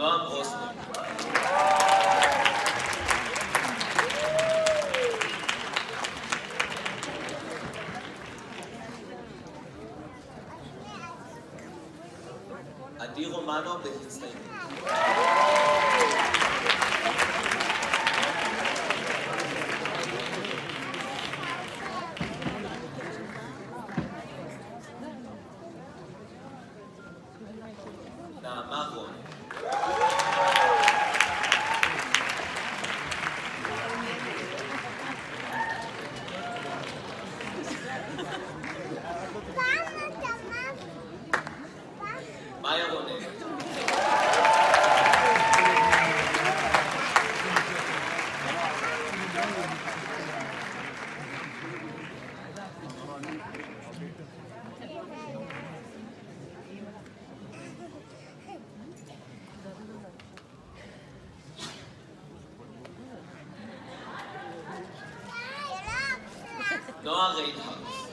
Nordosten. Adi Romano Bechstein. Yeah. נועה ריינהאוס.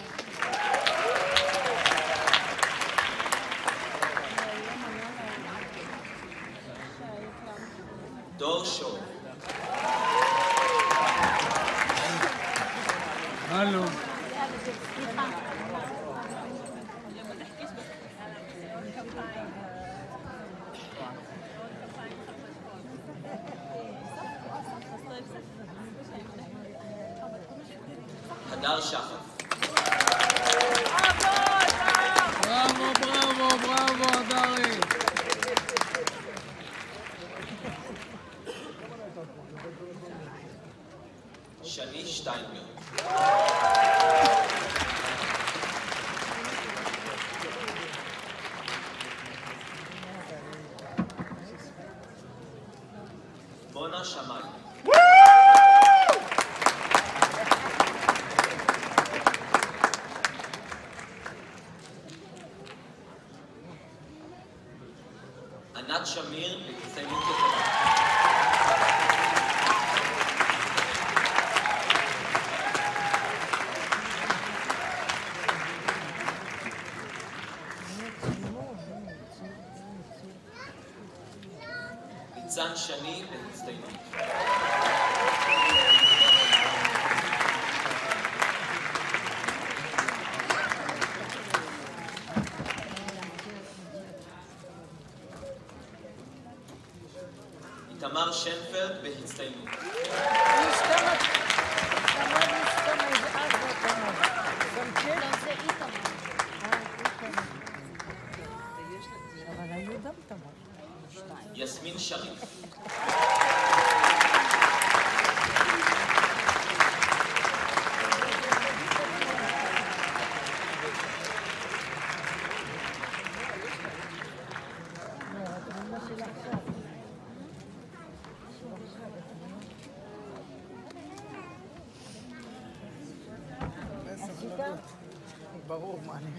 דור שור. הלו. הדר שחף. בראבו, בראבו, בראבו, הדרי. שני שטיינברג. בונה שמאי. relaxamento, isso é. איתמר שנפלד בהצטיינות. תמר. יסמין שריף. ברור, מה אני...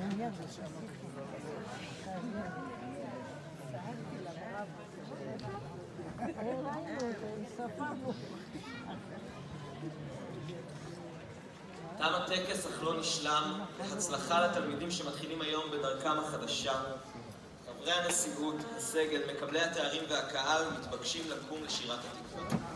תם הטקס אך לא נשלם. בהצלחה לתלמידים שמתחילים היום בדרכם החדשה. חברי הנשיאות, הסגל, מקבלי התארים והקהל מתבקשים לקום לשירת התקווה.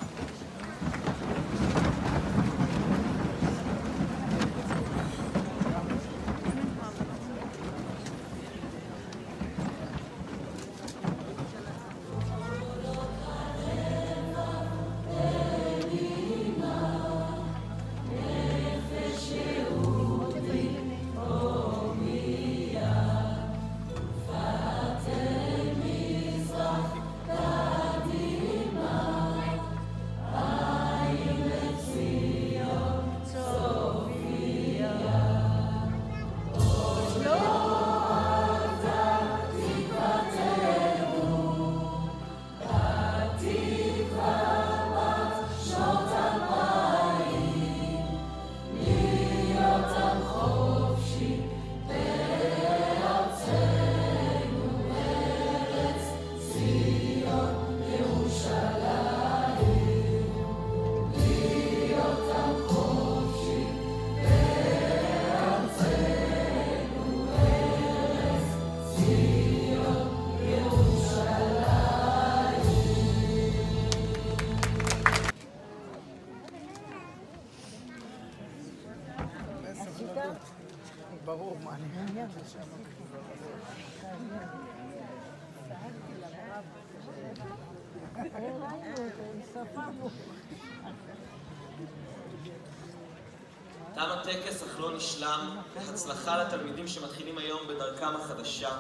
תם הטקס אך לא נשלם. בהצלחה לתלמידים שמתחילים היום בדרכם החדשה.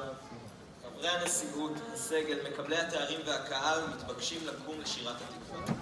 חברי הנשיאות, הסגל, מקבלי התארים והקהל מתבקשים לקום לשירת התקווה.